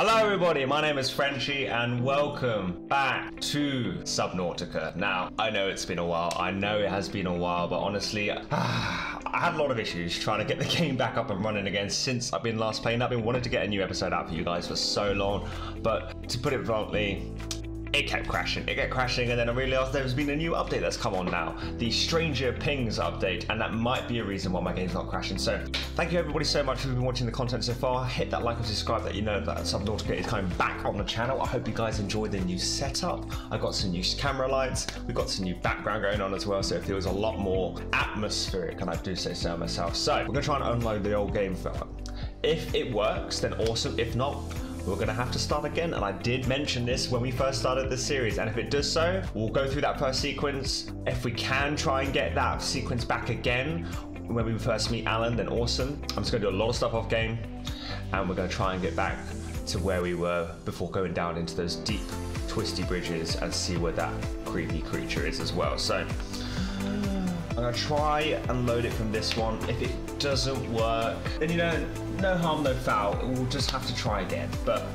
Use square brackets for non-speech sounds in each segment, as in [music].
Hello everybody, my name is Frenchy and welcome back to Subnautica. Now, I know it's been a while, I know it has been a while, but honestly, [sighs] I had a lot of issues trying to get the [laughs] game back up and running again since I've been last playing. I've been wanting to get a new episode out for you guys for so long, but to put it bluntly, it kept crashing. It kept crashing, and then I realized there's been a new update that's come on now, the Stranger Pings update, and that might be a reason why my game's not crashing. So, thank you everybody so much for been watching the content so far. Hit that like and subscribe that you know that Subnautica is coming back on the channel. I hope you guys enjoyed the new setup. I got some new camera lights, we've got some new background going on as well, so it feels a lot more atmospheric, and I do say so myself. So, we're gonna try and unload the old game for if it works, then awesome. If not, we're going to have to start again. And I did mention this when we first started the series. And if it does so, we'll go through that first sequence. If we can try and get that sequence back again when we first meet Alan, then awesome. I'm just going to do a lot of stuff off game. And we're going to try and get back to where we were before going down into those deep, twisty bridges and see where that creepy creature is as well. So I'm gonna try and load it from this one. If it doesn't work, then you know, no harm, no foul. We'll just have to try again. But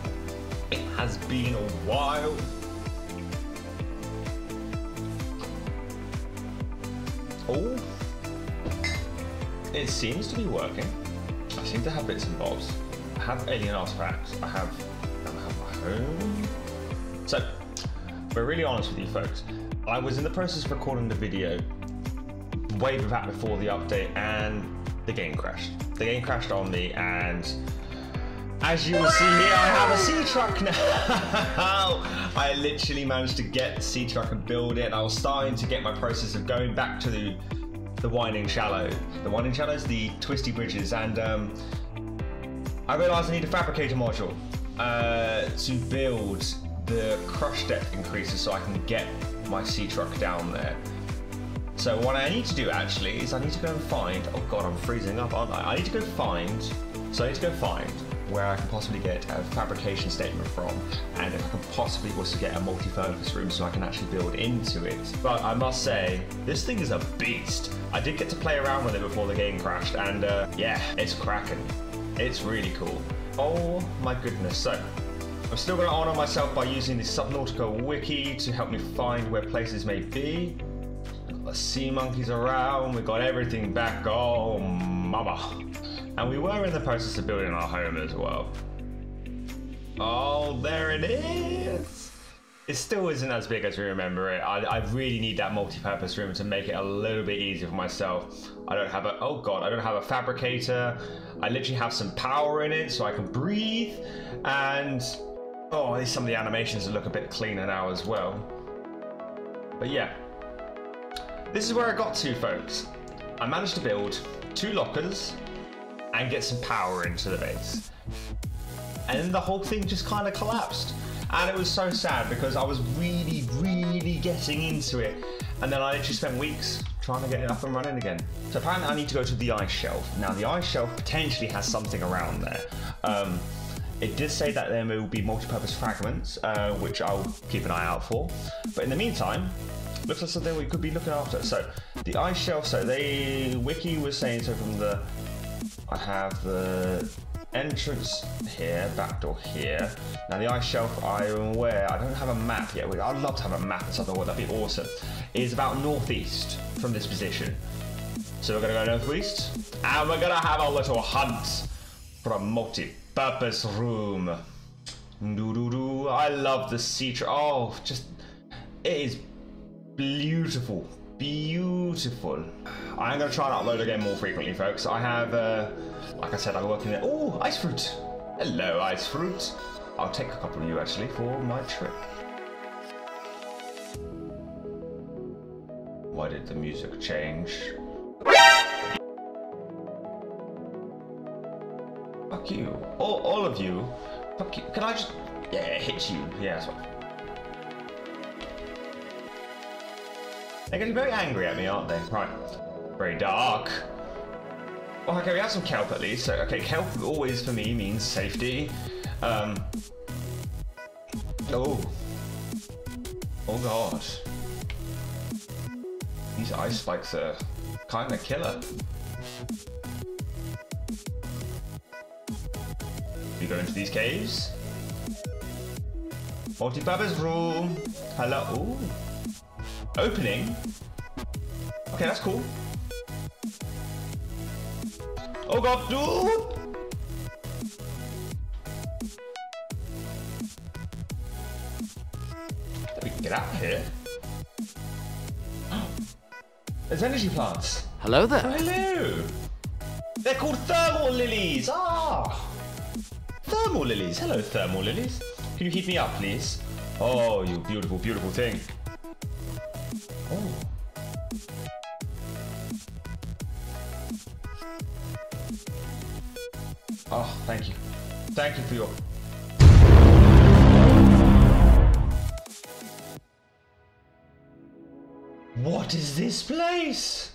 it has been a while. Oh, it seems to be working. I seem to have bits and bobs. I have alien artifacts. I have, I have my home. So, we're really honest with you folks. I was in the process of recording the video way back before the update and the game crashed. The game crashed on me and as you will see here, I have a sea truck now. [laughs] I literally managed to get the sea truck and build it. I was starting to get my process of going back to the the winding shallow. The winding shallows, the twisty bridges, and um, I realized I need a fabricator module uh, to build the crush depth increases so I can get my sea truck down there. So what I need to do actually is I need to go and find, oh god I'm freezing up aren't I? I need to go find, so I need to go find where I can possibly get a fabrication statement from and if I can possibly also get a multi-purpose room so I can actually build into it. But I must say, this thing is a beast. I did get to play around with it before the game crashed and uh, yeah, it's cracking. It's really cool. Oh my goodness. So, I'm still going to honour myself by using the Subnautica wiki to help me find where places may be sea monkeys around, we got everything back, oh mama. And we were in the process of building our home as well. Oh, there it is. It still isn't as big as we remember it. I, I really need that multi-purpose room to make it a little bit easier for myself. I don't have a, oh god, I don't have a fabricator. I literally have some power in it so I can breathe. And, oh, some of the animations look a bit cleaner now as well. But yeah, this is where I got to, folks. I managed to build two lockers and get some power into the base. And then the whole thing just kind of collapsed. And it was so sad because I was really, really getting into it. And then I literally spent weeks trying to get it up and running again. So apparently I need to go to the ice shelf. Now the ice shelf potentially has something around there. Um, it did say that there will be multi-purpose fragments, uh, which I'll keep an eye out for. But in the meantime, looks like something we could be looking after. So the ice shelf. So they wiki was saying so from the I have the entrance here, back door here. Now the ice shelf I am aware I don't have a map yet. I'd love to have a map or something. That'd be awesome. Is about northeast from this position. So we're gonna go northeast and we're gonna have a little hunt for a multi-purpose room. Doo -doo -doo. I love the sea. Oh, just it is Beautiful. Beautiful. I'm going to try and upload again more frequently, folks. I have, uh, like I said, I'm working there. Oh, ice fruit. Hello, ice fruit. I'll take a couple of you, actually, for my trip. Why did the music change? Fuck you. All, all of you. Fuck you. Can I just... Yeah, hit you. Yeah, that's what... They're getting very angry at me, aren't they? Right. Very dark. Oh, okay, we have some kelp at least. So, okay, kelp always for me means safety. Um. Oh. Oh god. These ice spikes are kind of killer. We go into these caves. Multi-purpose room. Hello. Ooh. Opening. Okay, that's cool. Oh god, dude! We can get out of here. [gasps] There's energy plants. Hello there. Oh, hello. They're called thermal lilies. Ah. Thermal lilies. Hello, thermal lilies. Can you heat me up, please? Oh, you beautiful, beautiful thing. Thank you for your. What is this place?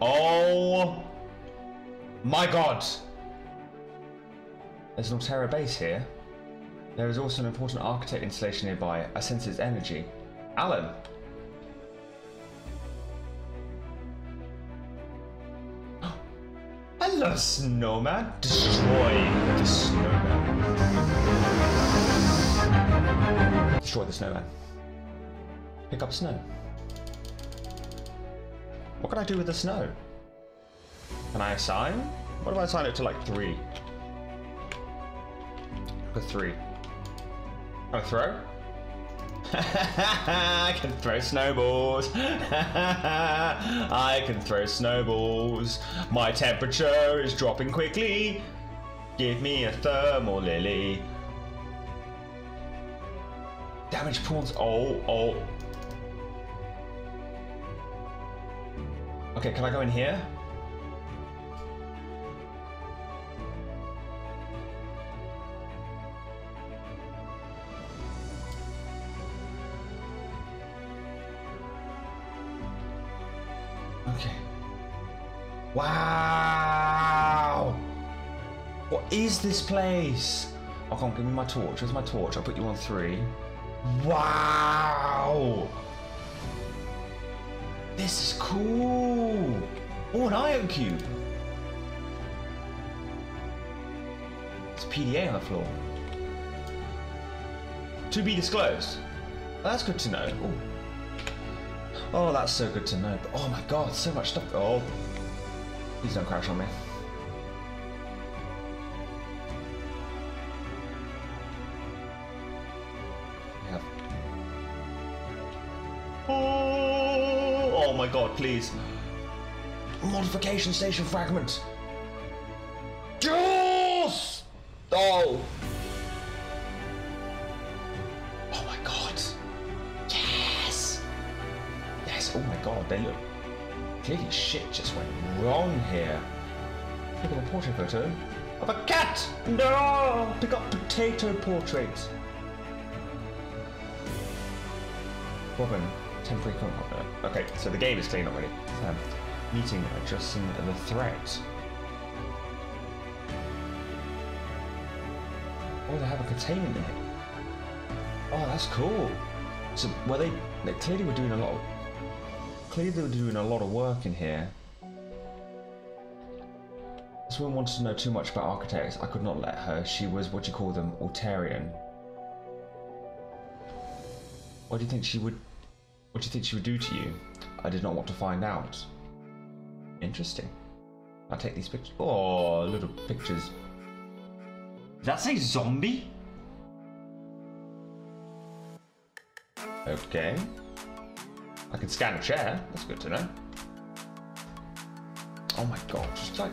Oh my god! There's an Alterra base here. There is also an important architect installation nearby. I sense its energy. Alan! Hello, snowman! Destroy the snowman. Destroy the snowman. Pick up snow. What can I do with the snow? Can I assign? What if I assign it to like three? A three. Oh, throw? [laughs] I can throw snowballs. [laughs] I can throw snowballs. My temperature is dropping quickly. Give me a thermal lily. Damage prawns. Oh, oh. Okay, can I go in here? Okay. Wow! What is this place? Oh, come on, give me my torch. Where's my torch? I'll put you on three. Wow! This is cool! Oh, an iron cube! It's PDA on the floor. To be disclosed. That's good to know. Ooh. Oh, that's so good to know. But, oh my god, so much stuff. Oh. Please don't crash on me. Yeah. Oh, oh my god, please. Modification station fragment. They look. Clearly shit just went wrong here. Look at the portrait photo of a cat! No! Pick up potato portrait. Robin, temporary con- Okay, so the game is clean already. Um, meeting adjusting the threat. Oh, they have a containment in it. Oh, that's cool. So, well, they, they clearly were doing a lot. Of, clearly, they were doing a lot of work in here. This woman wanted to know too much about architects. I could not let her. She was what you call them, Altarian. What do you think she would? What do you think she would do to you? I did not want to find out. Interesting. I'll take these pictures. Oh, little pictures. Did that say zombie? Okay. I can scan a chair. That's good to know. Oh my god, just like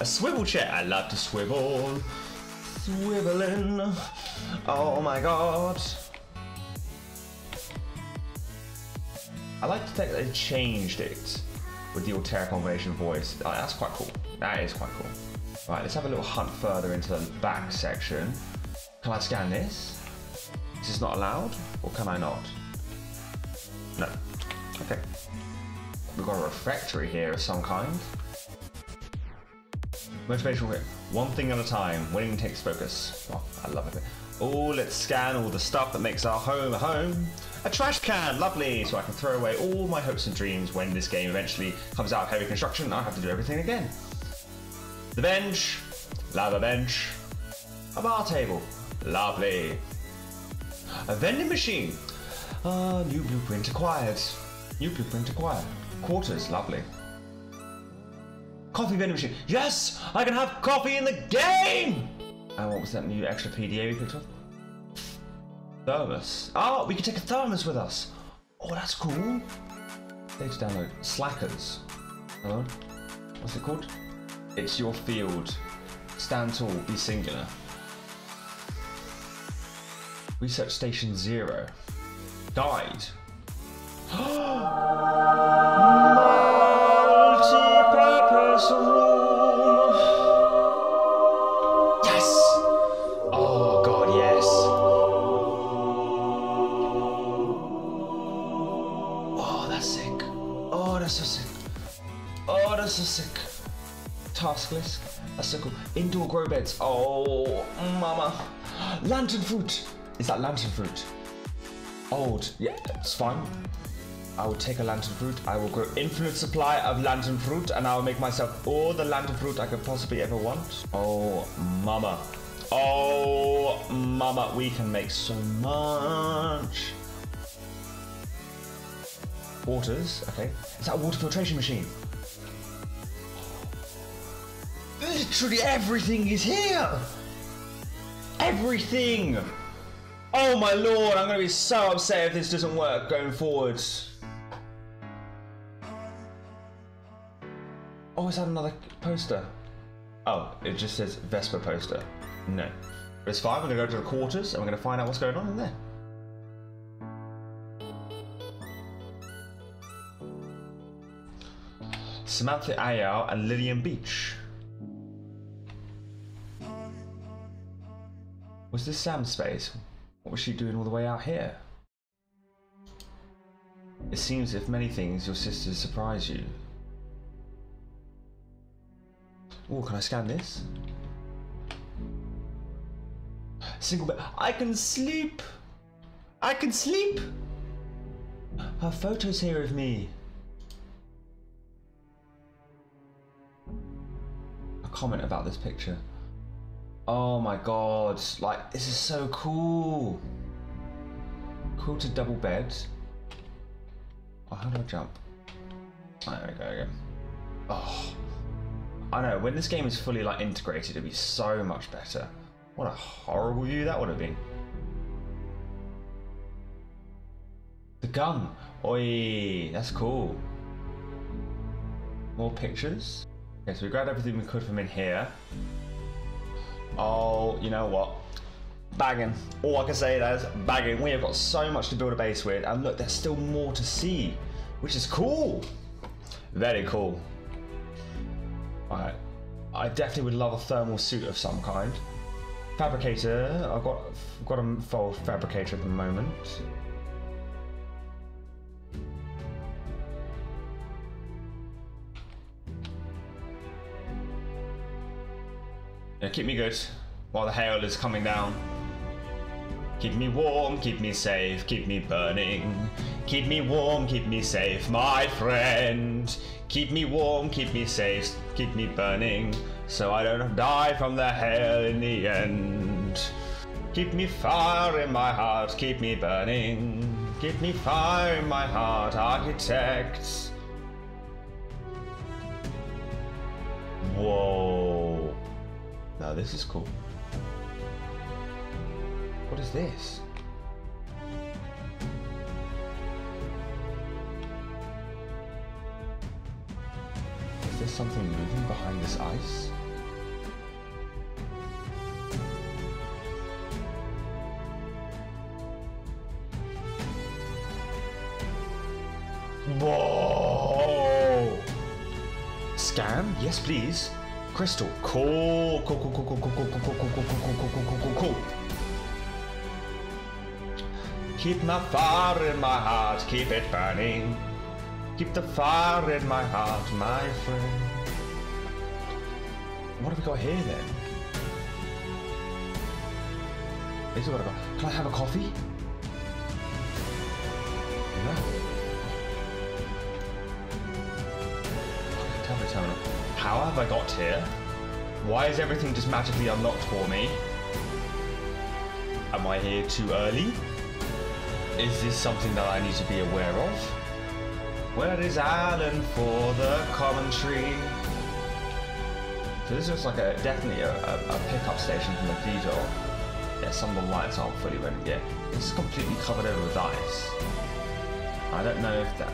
a swivel chair. I love to swivel. Swiveling. Oh my god. I like the fact that they changed it with the Alterra combination voice. Oh, that's quite cool. That is quite cool. Right, let's have a little hunt further into the back section. Can I scan this? Is this not allowed? Or can I not? No. Okay. We've got a refectory here of some kind. Motivational hit. One thing at a time. Winning takes focus. Oh, I love it. Oh, let's scan all the stuff that makes our home a home. A trash can, lovely, so I can throw away all my hopes and dreams when this game eventually comes out of heavy construction I have to do everything again. The bench, love lava bench, a bar table, lovely. A vending machine, uh, new blueprint acquired. New blueprint acquired. Quarters, lovely. Coffee vending machine, yes! I can have coffee in the game! And what was that new extra PDA we picked up? Thermos. Oh, we can take a thermos with us. Oh, that's cool. Data download. Slackers. Hello? What's it called? It's your field. Stand tall, be singular. Research station zero. Guide. Multi-purpose room. Yes! Oh god, yes. Oh, that's sick. Oh, that's so sick. Oh, that's so sick. Task list. That's so cool. Indoor grow beds. Oh, mama. Lantern fruit. Is that lantern fruit? Old. Yeah, it's fine. I will take a lantern fruit. I will grow infinite supply of lantern fruit, and I will make myself all the lantern fruit I could possibly ever want. Oh, mama. Oh, mama. We can make so much. Waters. Okay. Is that a water filtration machine? Literally everything is here. Everything. Oh my lord, I'm to be so upset if this doesn't work going forward. Oh, is that another poster? Oh, it just says Vespa poster. No. But it's fine, we're to go to the quarters and we're to find out what's going on in there. Samantha Ayala and Lillian Beach. Was this Sam's space? What was she doing all the way out here? It seems if many things your sisters surprise you. Oh, can I scan this? Single bed. I can sleep! I can sleep! Her photo's here of me. A comment about this picture. Oh my god, like this is so cool. Cool to double bed. Oh, how do I jump? There we go again. Oh, I know. When this game is fully like integrated, it'd be so much better. What a horrible view that would have been. The gun. Oi, that's cool. More pictures. Okay, so we grabbed everything we could from in here. Oh, you know what? Bagging. All I can say is bagging. We have got so much to build a base with, and look, there's still more to see, which is cool. Very cool. Alright. I definitely would love a thermal suit of some kind. Fabricator. I've got got a full fabricator at the moment. Yeah, keep me good while the hail is coming down. Keep me warm, keep me safe, keep me burning. Keep me warm, keep me safe, my friend. Keep me warm, keep me safe, keep me burning. So I don't die from the hail in the end. Keep me fire in my heart, keep me burning. Keep me fire in my heart, architect. Whoa. Now this is cool. What is this? Is there something moving behind this ice? Whoa! Scan? Yes, please. Crystal. Cool. Cool, cool, cool, cool, cool, cool, cool, cool, cool, cool, cool, cool, cool, cool, cool, cool. Keep my fire in my heart, keep it burning. Keep the fire in my heart, my friend. What have we got here then? This is what I got. Can I have a coffee? No. Tell me, terminal. How have I got here? Why is everything just magically unlocked for me? Am I here too early? Is this something that I need to be aware of? Where is Alan for the commentary? So this looks like a definitely a, a, a pickup station from the diesel. Yeah, some of the lights aren't fully ready yet. This is completely covered over with ice. I don't know if that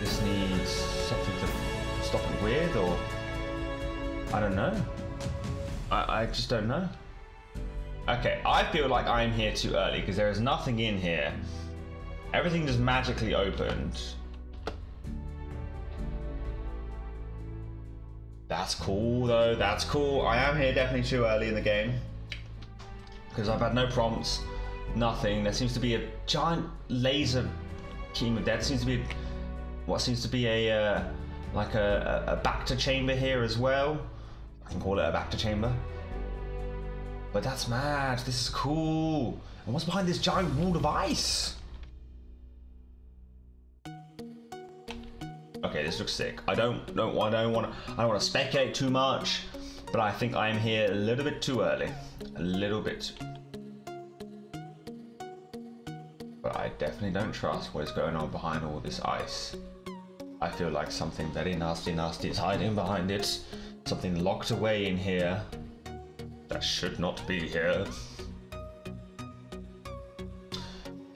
this needs something to stop it with or I don't know. I, I just don't know. Okay, I feel like I'm here too early because there is nothing in here. Everything just magically opened. That's cool though, that's cool. I am here definitely too early in the game. Because I've had no prompts, nothing. There seems to be a giant laser chemo dead. There seems to be what seems to be a uh, like a, a, a chamber here as well. I can call it a Bacta chamber. But that's mad. This is cool. And what's behind this giant wall of ice? This looks sick. I don't don't I don't want I don't want to speculate too much, but I think I am here a little bit too early. A little bit. But I definitely don't trust what is going on behind all this ice. I feel like something very nasty nasty is hiding behind it. Something locked away in here that should not be here.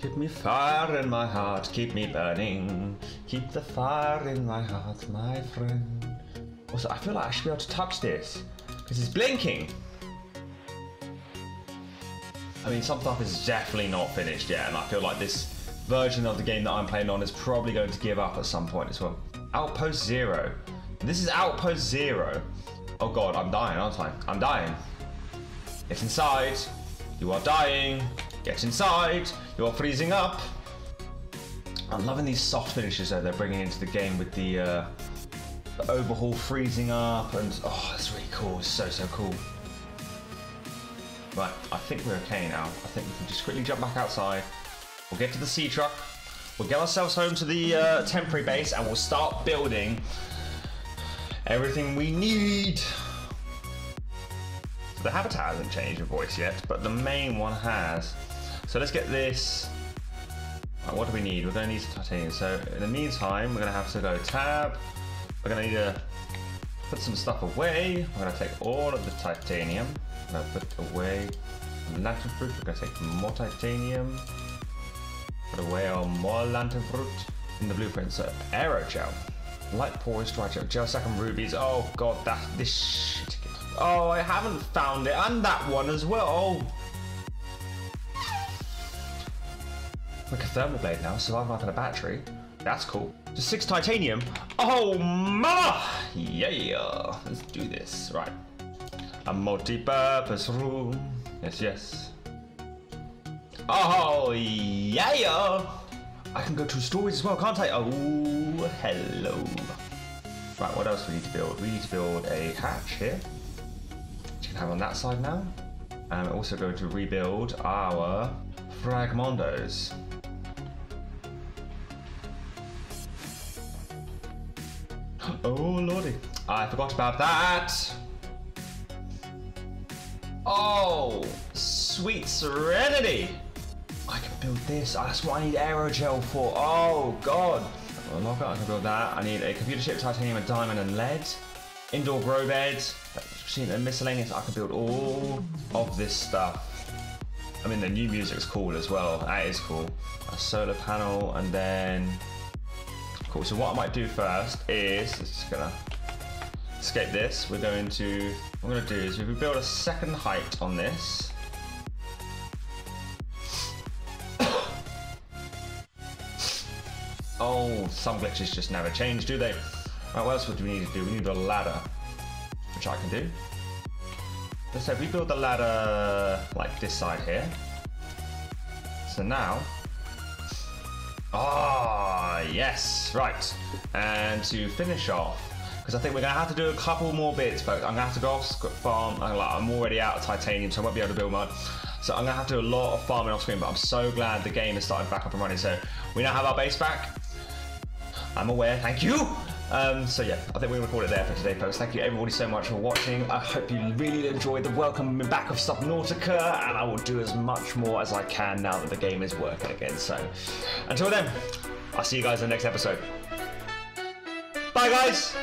Keep me fire in my heart, keep me burning. Keep the fire in my heart, my friend. Also, I feel like I should be able to touch this because it's blinking. I mean, some stuff is definitely not finished yet, and I feel like this version of the game that I'm playing on is probably going to give up at some point as well. Outpost Zero. This is Outpost Zero. Oh god, I'm dying, aren't I? I'm dying. Get inside. You are dying. Get inside. You are freezing up. I'm loving these soft finishes that they're bringing into the game with the, uh, overhaul freezing up and oh, it's really cool. It's so, so cool. Right, I think we're okay now. I think we can just quickly jump back outside. We'll get to the sea truck. We'll get ourselves home to the uh, temporary base and we'll start building everything we need. The habitat hasn't changed in voice yet, but the main one has. So let's get this. What do we need? We're going to need some titanium. So in the meantime, we're going to have to go tab. We're going to need to put some stuff away. We're going to take all of the titanium. I'm going to put away lantern fruit. We're going to take more titanium. Put away our more lantern fruit in the blueprint. So aerogel. Light porous dry gel. Gel second rubies. Oh god, that this shit. Oh, I haven't found it. And that one as well. Oh. Like a thermal blade now, I'm not a battery. That's cool. Just six titanium. Oh, ma! Yeah, let's do this. Right. A multi-purpose room. Yes, yes. Oh, yeah! I can go to storage as well, can't I? Oh, hello. Right, what else do we need to build? We need to build a hatch here. Which you can have on that side now. And we're also going to rebuild our fragmondos. Oh lordy, I forgot about that. Oh, sweet serenity. I can build this. Oh, that's what I need aerogel for. Oh god. Well, I can build that. I need a computer chip, titanium, and diamond, and lead. Indoor grow beds. And miscellaneous. I can build all of this stuff. I mean, the new music's cool as well. That is cool. A solar panel, and then Cool, so what I might do first is, just gonna escape this. We're going to, what I'm gonna do is we build a second height on this. [coughs] oh, some glitches just never change, do they? Right, what else do we need to do? We need a ladder, which I can do. Let's say we build the ladder like this side here. So now Ah, yes, right. And to finish off, because I think we're going to have to do a couple more bits, folks. I'm going to have to go off farm. I'm already out of titanium, so I won't be able to build much. So I'm going to have to do a lot of farming off screen, but I'm so glad the game has started back up and running. So we now have our base back. I'm aware, thank you. Um, so yeah, I think we're gonna call it there for today, folks. Thank you everybody so much for watching. I hope you really enjoyed the welcome back of Subnautica, and I will do as much more as I can now that the game is working again. So until then, I'll see you guys in the next episode. Bye, guys.